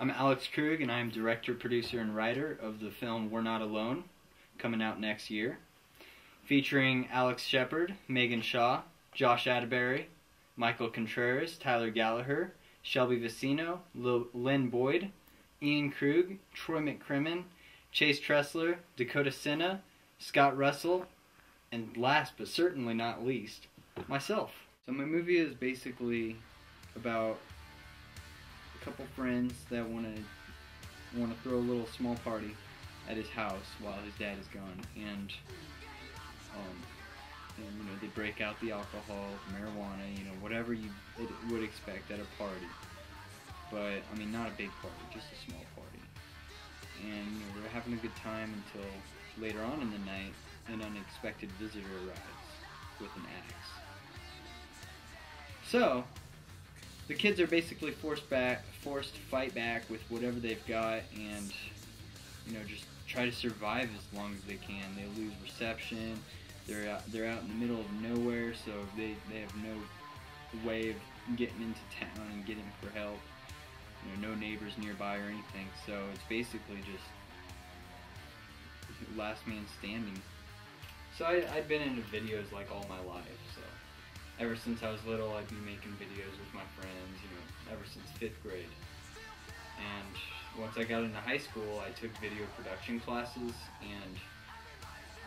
Alex Krug, and I'm director, producer, and writer of the film We're Not Alone, coming out next year. Featuring Alex Shepard, Megan Shaw, Josh Atterbury, Michael Contreras, Tyler Gallagher, Shelby Vicino, Lynn Boyd, Ian Krug, Troy McCrimmon, Chase Tressler, Dakota Senna, Scott Russell, and last but certainly not least, myself. So my movie is basically about couple friends that want to want to throw a little small party at his house while his dad is gone, and um, and you know they break out the alcohol, marijuana, you know whatever you would expect at a party, but I mean not a big party, just a small party, and you know we're having a good time until later on in the night an unexpected visitor arrives with an axe. So the kids are basically forced back, forced to fight back with whatever they've got, and you know just try to survive as long as they can. They lose reception. They're out, they're out in the middle of nowhere, so they they have no way of getting into town and getting for help. You know, no neighbors nearby or anything. So it's basically just last man standing. So I, I've been into videos like all my life. So ever since I was little, I'd be making videos fifth grade. And once I got into high school, I took video production classes, and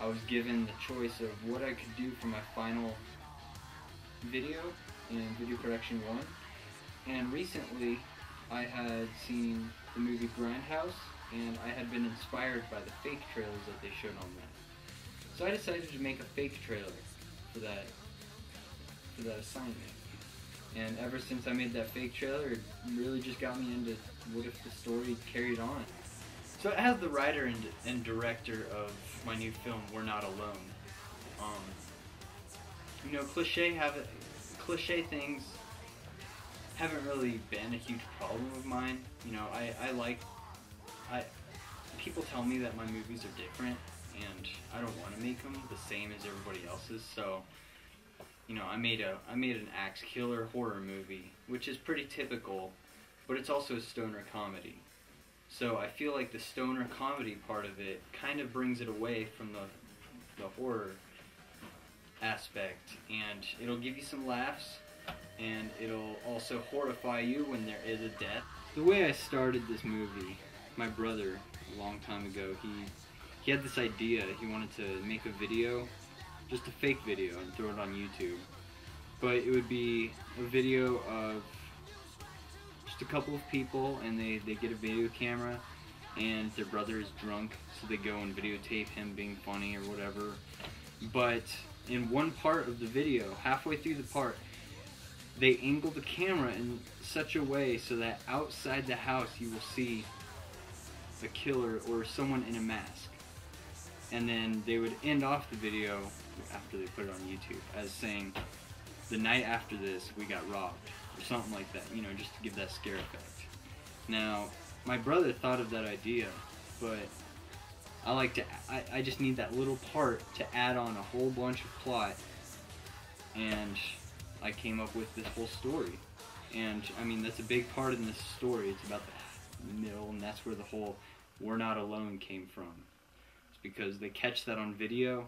I was given the choice of what I could do for my final video in Video Production 1. And recently, I had seen the movie Grindhouse, and I had been inspired by the fake trailers that they showed on that. So I decided to make a fake trailer for that for that assignment. And ever since I made that fake trailer, it really just got me into what if the story carried on. So has the writer and, and director of my new film, We're Not Alone. Um, you know, cliche have cliche things haven't really been a huge problem of mine. You know, I, I like I people tell me that my movies are different and I don't want to make them the same as everybody else's. So you know, I made a I made an axe killer horror movie, which is pretty typical, but it's also a stoner comedy. So I feel like the stoner comedy part of it kind of brings it away from the the horror aspect, and it'll give you some laughs, and it'll also horrify you when there is a death. The way I started this movie, my brother, a long time ago, he he had this idea. He wanted to make a video just a fake video and throw it on YouTube. But it would be a video of just a couple of people and they, they get a video camera and their brother is drunk so they go and videotape him being funny or whatever. But in one part of the video, halfway through the part, they angle the camera in such a way so that outside the house you will see a killer or someone in a mask. And then they would end off the video after they put it on YouTube as saying, the night after this we got robbed or something like that, you know, just to give that scare effect. Now, my brother thought of that idea, but I like to, I, I just need that little part to add on a whole bunch of plot, and I came up with this whole story. And I mean, that's a big part in this story. It's about the middle, and that's where the whole "we're not alone" came from. It's because they catch that on video,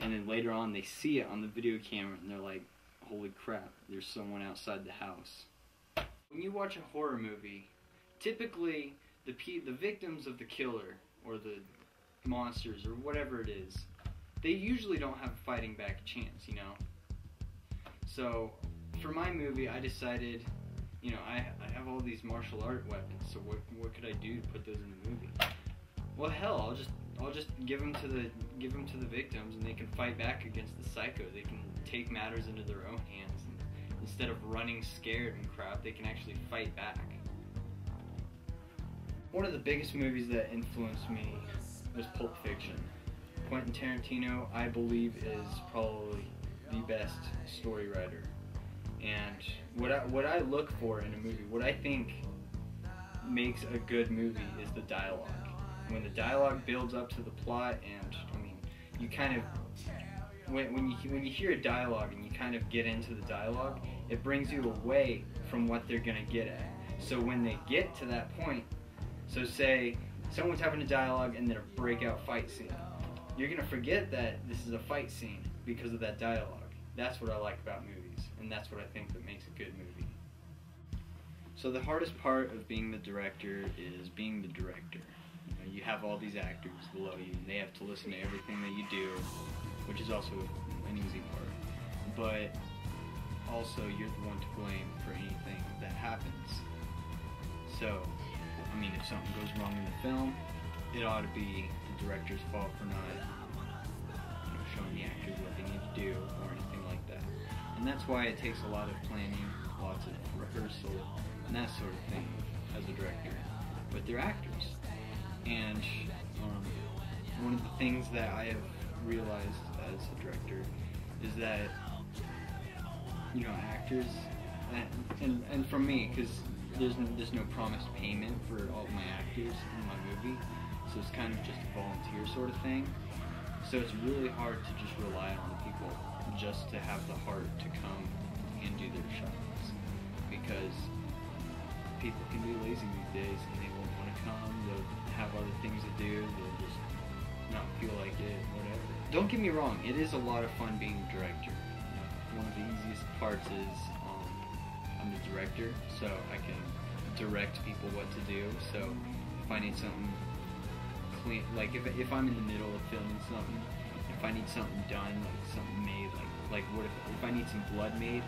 and then later on they see it on the video camera and they're like, holy crap, there's someone outside the house. When you watch a horror movie, typically the the victims of the killer or the monsters or whatever it is, they usually don't have a fighting back chance, you know. So for my movie, I decided, you know, I, I have all these martial art weapons, so what what could I do to put those in the movie? Well, hell, I'll just I'll just give them to the give them to the victims, and they can fight back against the psycho. They can take matters into their own hands, and instead of running scared and crap, they can actually fight back. One of the biggest movies that influenced me was Pulp Fiction. Quentin Tarantino, I believe, is probably the best story writer. And what I, what I look for in a movie, what I think makes a good movie is the dialogue when the dialogue builds up to the plot, and I mean, you kind of when, when you when you hear a dialogue and you kind of get into the dialogue, it brings you away from what they're gonna get at. So when they get to that point, So say someone's having a dialogue and then a breakout fight scene. You're gonna forget that this is a fight scene because of that dialogue. That's what I like about movies, and that's what I think that makes a good movie. So the hardest part of being the director is being the director. You, have all these actors below you, and they have to listen to everything that you do, which is also an easy part. But also, you're the one to blame for anything that happens. So, I mean, if something goes wrong in the film, it ought to be the director's fault for not you know, showing the actors what they need to do or anything like that. And that's why it takes a lot of planning, lots of rehearsal, and that sort of thing as a director. But they're actors. And um, one of the things that I have realized as a director is that you know actors and and, and from me because there's no, there's no promised payment for all my actors in my movie so it's kind of just a volunteer sort of thing. So it's really hard to just rely on people just to have the heart to come and do their shots because people can be lazy these days and they won't want to come they'll have other things to do they'll just not feel like it whatever don't get me wrong it is a lot of fun being a director one of the easiest parts is um, I'm the director, so I can direct people what to do. So if I need something clean, like if, if I'm in the middle of filming something, if I need something done, like something made, like like what if, if I need some blood made,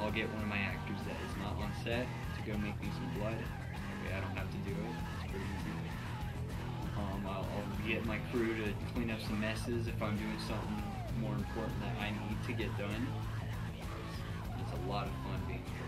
I'll get one of my actors that is not on set to go make me some blood. I don't have to do it. It's pretty easy. Get my crew to clean up some messes if I'm doing something more important that I need to get done. It's a lot of fun being director.